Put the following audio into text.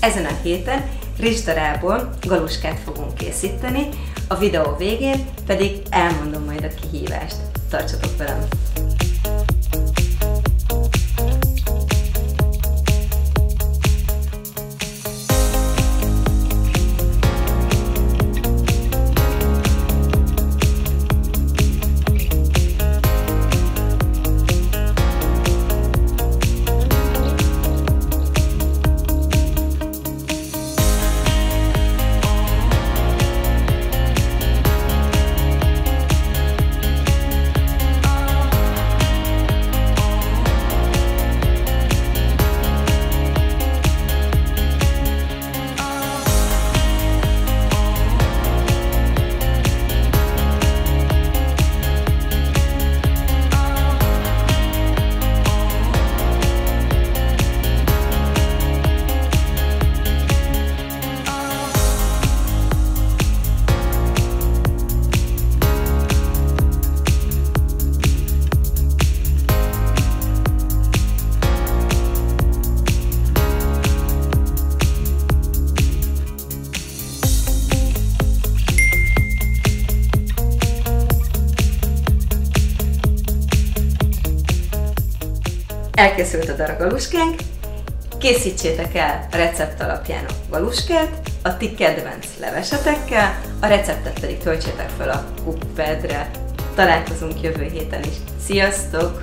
Ezen a héten rizsdarából galuskát fogunk készíteni, a videó végén pedig elmondom majd a kihívást. Tartsatok velem! Elkészült a daragaluskánk, készítsétek el recept alapján a galuskát, a ti kedvenc levesetekkel, a receptet pedig töltsétek fel a Cookpadre. Találkozunk jövő héten is. Sziasztok!